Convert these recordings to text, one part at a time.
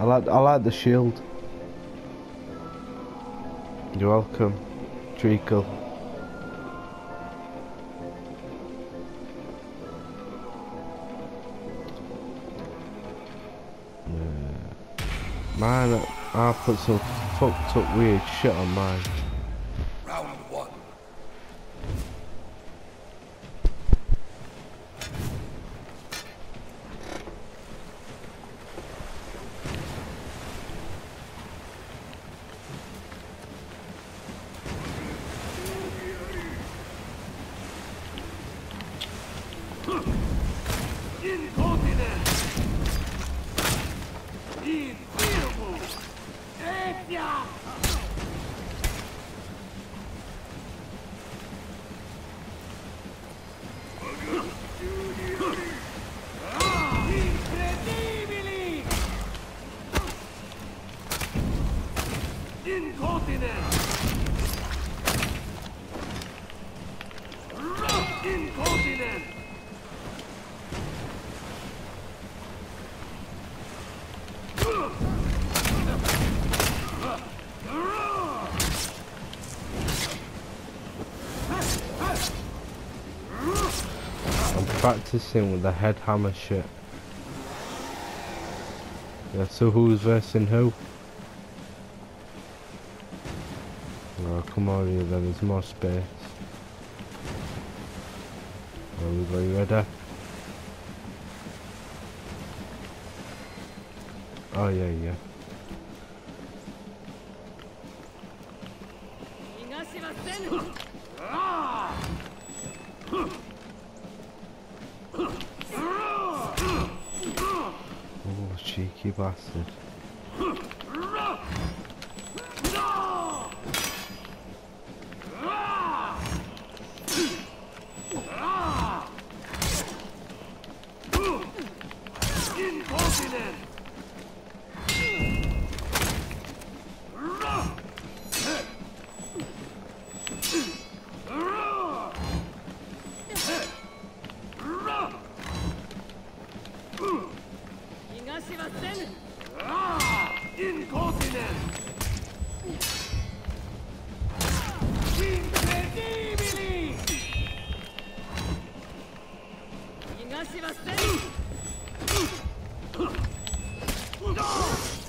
I like I like the shield. You're welcome, Treacle. Uh, yeah. Man, I put some fucked up weird shit on mine. Round one. Incontinent! Infirmo! Etia! Incredibili! Incontinent! Incontinent! I'm practicing with the head hammer shit. Yeah, so who's versing who? Oh, come on here then, there's more space. Everybody ready? Oh yeah, yeah. Cheeky bastard.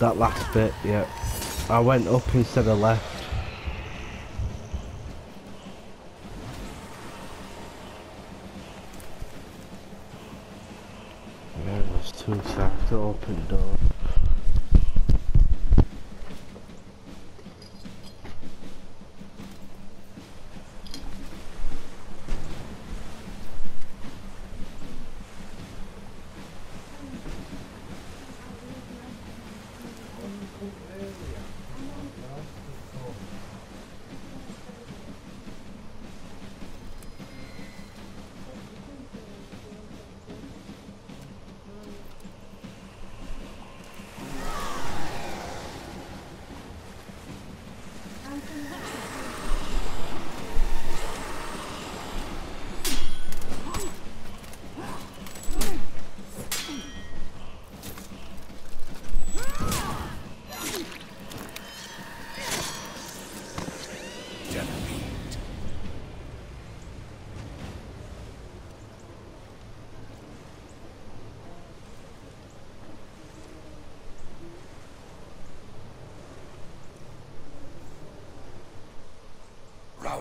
That last bit, yeah. I went up instead of left. Yeah, was too fast to open door.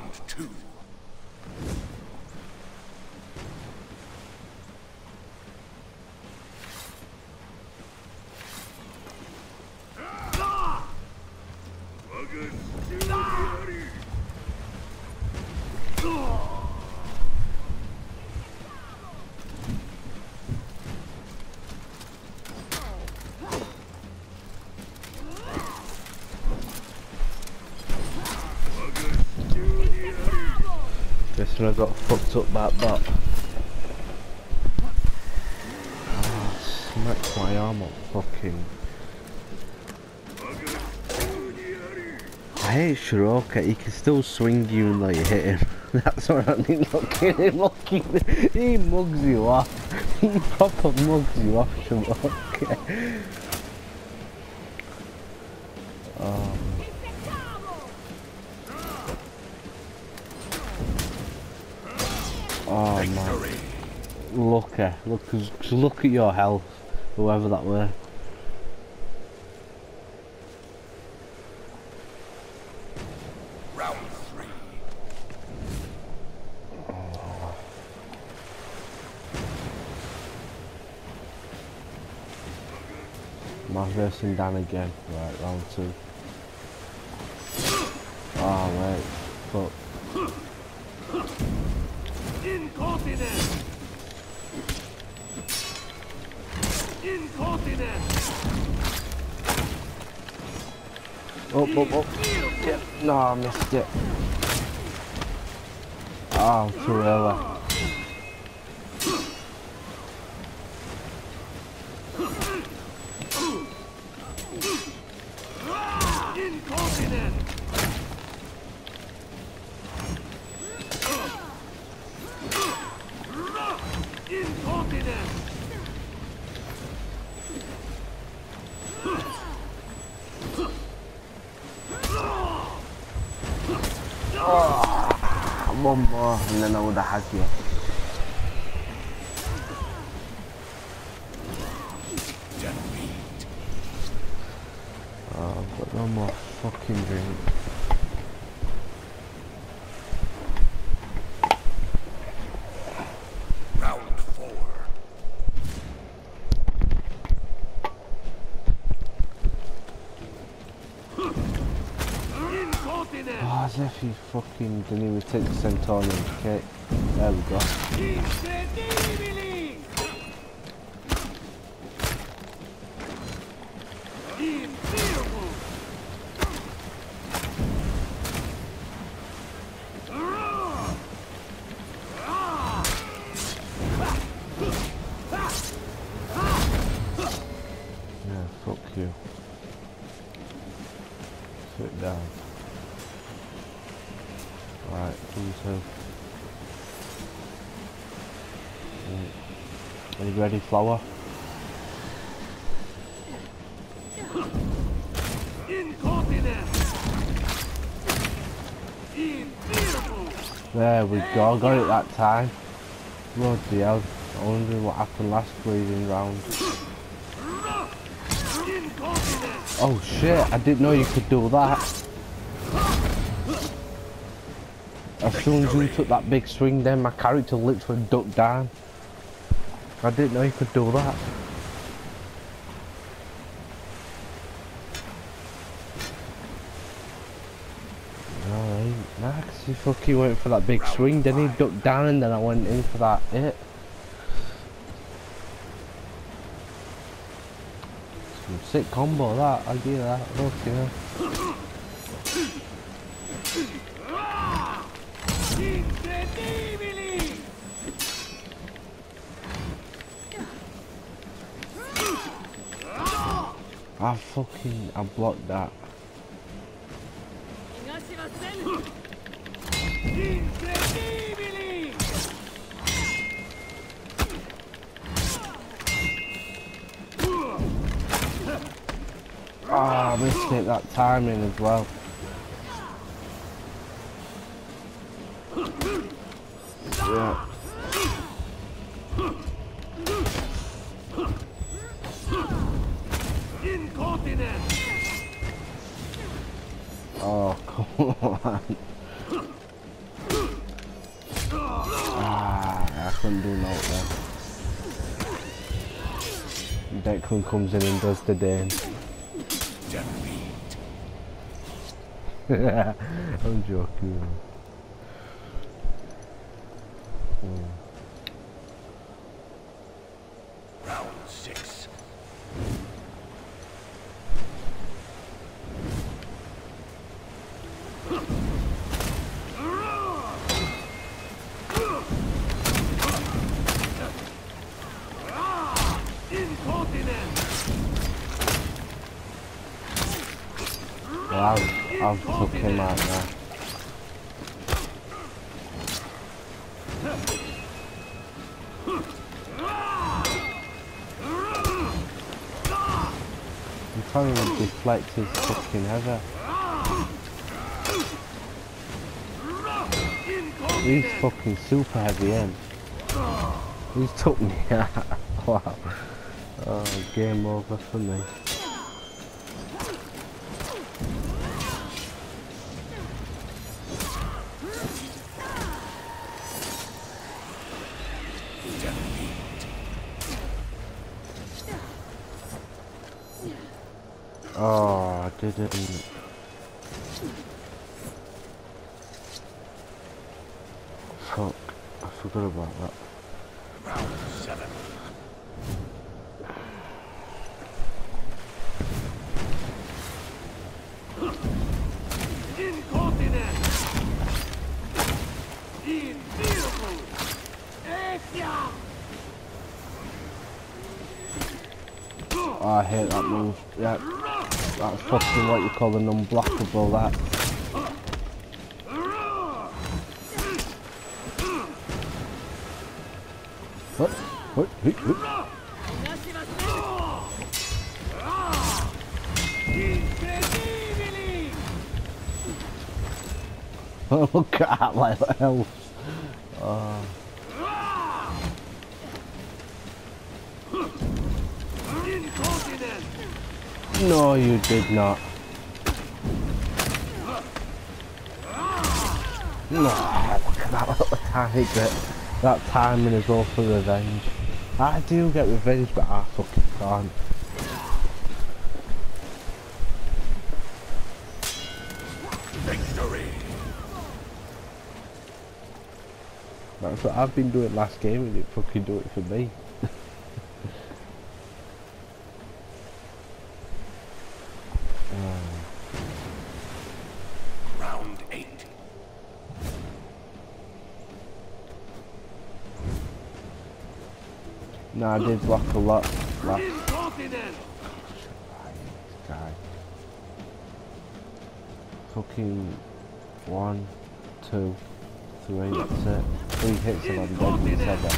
Round two. When I got fucked up that bot. Ah, smacked my arm up fucking. I hate Shiroka, he can still swing you though you hit him. That's what I mean, look at him, look. He mugs you off. He proper mugs you off, Shiroka. Oh man, Victory. look at look, cause, 'cause look at your health, whoever that were. Round three. Oh. My versing Dan again. Right, round two. Oh wait, fuck. Incontinent! Up, up, up. Yeah. No, I missed it. Ah, oh, too One more, and then I would have had you. Defeat. Oh, I've got no more fucking drink. Round four. Incontinent! Oh, as if he fucking didn't even take the Centurion kit. There we go. Incredibili! Infirmo! Yeah, fuck you. Sit down. Right, who's who? Right. Are you ready, Flower? There we go, got it that time. Bloody hell. I wonder what happened last bleeding round. Oh shit, I didn't know you could do that. As soon as you took that big swing then my character literally ducked down. I didn't know you could do that. Alright, he fucking went for that big swing, then he ducked down and then I went in for that hit. Some sick combo that, I give that, look, you know. I fucking I blocked that. Ah, oh, missed it that timing as well. Yeah. Come on. Ah, I couldn't do no then. Declan comes in and does the dance. I'm joking. Round six. Incontinent! Well, I've, Him out now. I'm trying to deflect his fucking heather. He's fucking super heavy in. He's took me out. wow. Oh, game over for me. 出てるねさあ、アスグル call an unblockable that. What? What? Whoop, whoop. Oh, look at that, like the oh. No, you did not. No, that little tiny bit. That timing as well for revenge. I do get revenge, but I fucking can't. Victory. That's what I've been doing last game and it fucking do it for me. Round eight. No, I did block a lot last guy. One, two, three, it. Three hits dead with seven.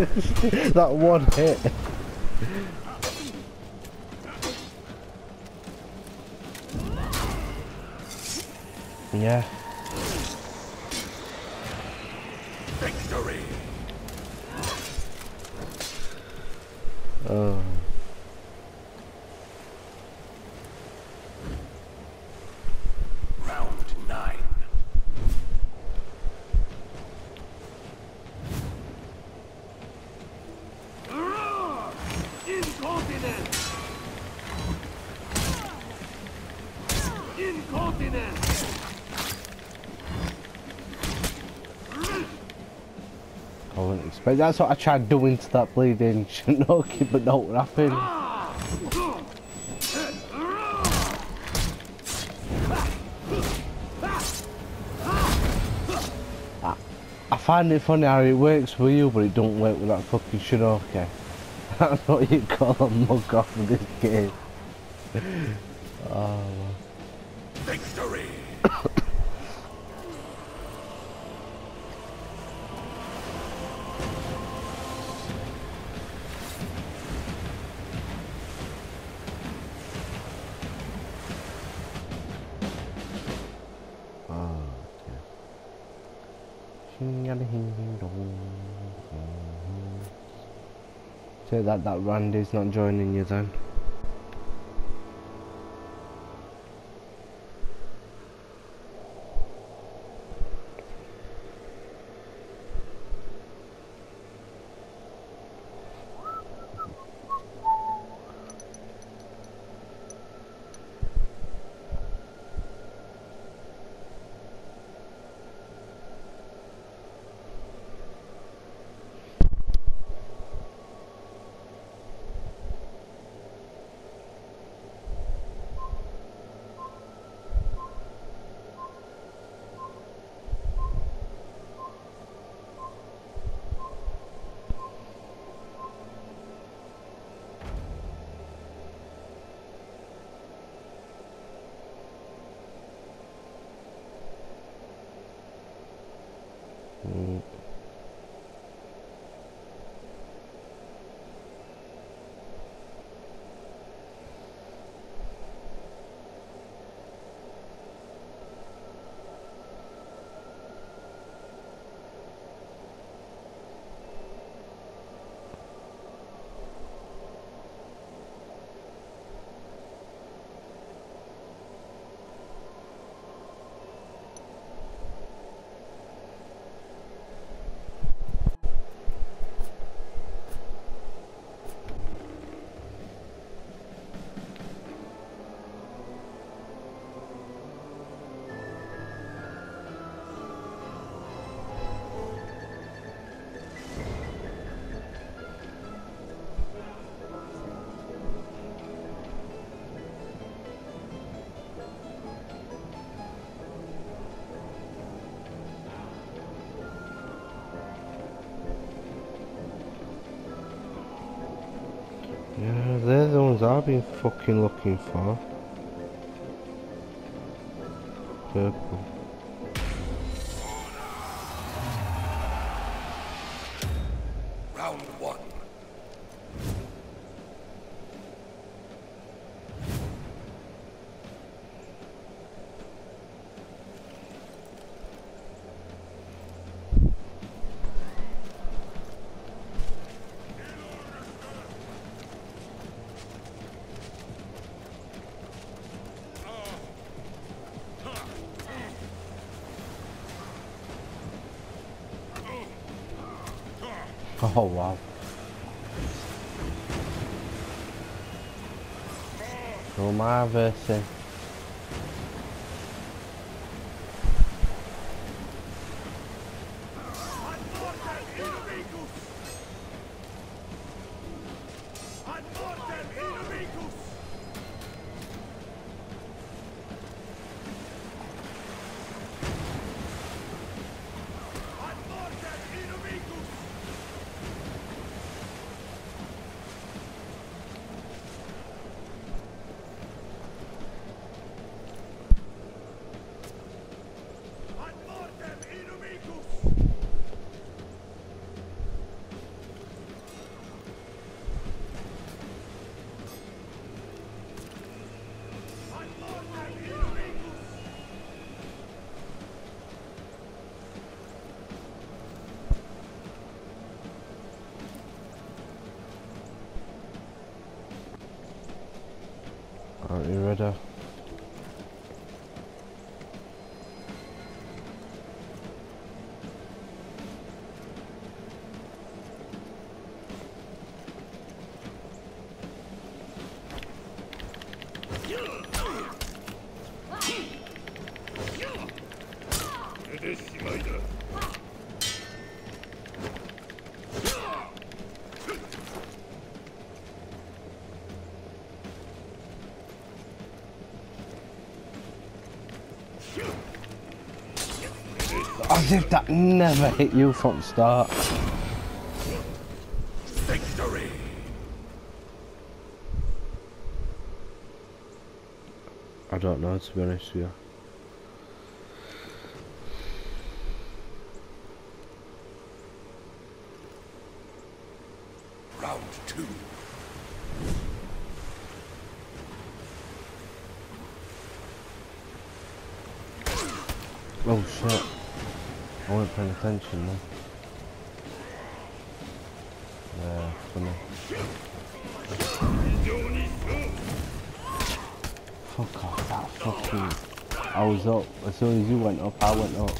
that one hit. yeah. Victory. Oh. Round nine. Incontinent! Incontinent! I wouldn't expect that's what I tried doing to that bleeding Shinoki, but not what happened. I find it funny how it works for you, but it don't work with that fucking Shinoki. That's what you call a mug off of this game. Oh, man. Say that that Randy's not joining you then. I've been fucking looking for. Purple. Oh wow. So my versing. Aren't you ready? As if that never hit you from start. Victory. I don't know to be honest with you. Round two. Oh shit. I wasn't then. Yeah, funny. Fuck off, that fucking... I was up. As soon as you went up, I went up.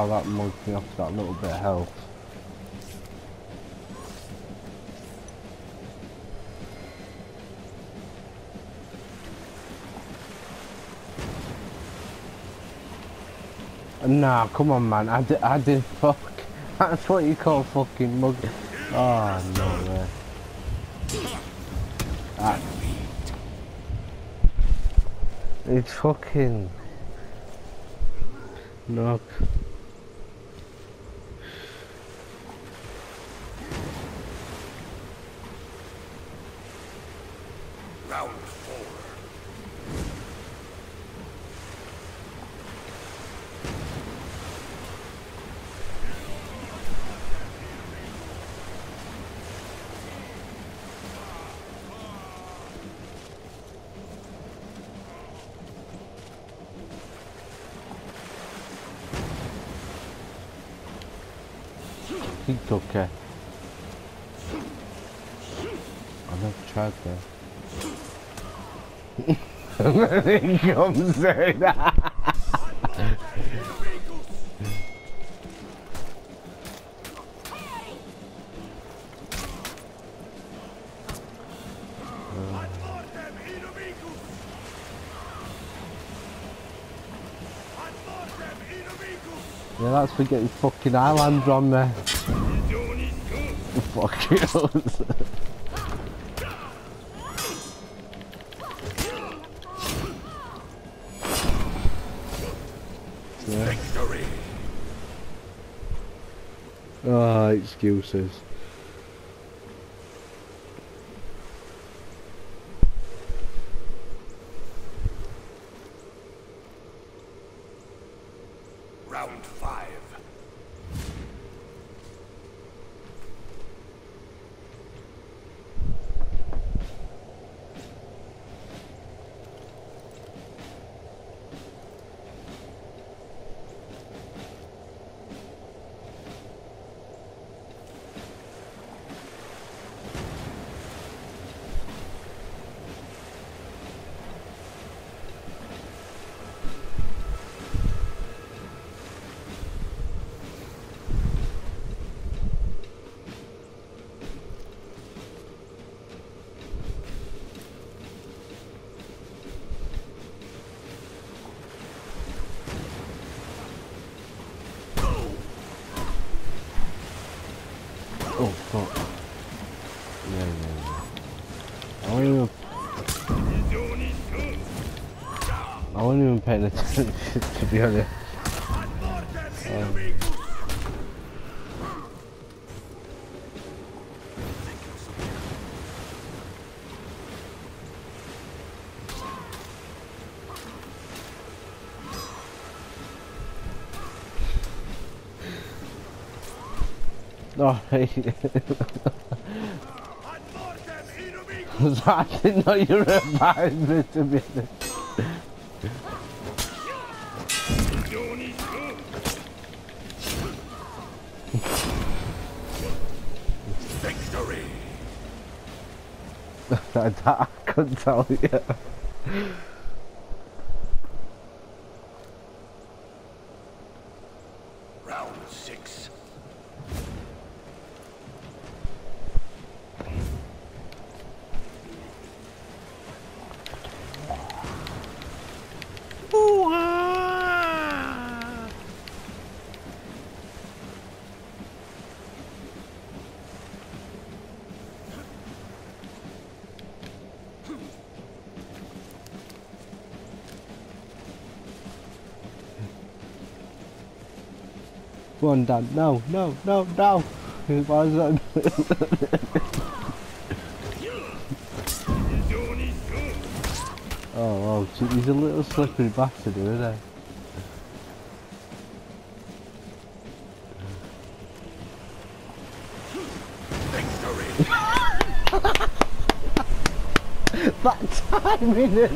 Wow, that mugged off that little bit of health. Nah, come on man, I did, I did fuck. That's what you call fucking mug. Oh no way. Ah. It's fucking... Knock. Round four. It's okay. I've never tried that. Comes out. Yeah, that's for getting fucking Highlander on there. Fuck it. excuses. Paying attention, to be honest. Um, oh, hey. I didn't know you revived me, to be honest. I, I Go on, Dad. No, no, no, no. Why is that? oh, wow. He's a little slippery bastard, isn't he? that time in it.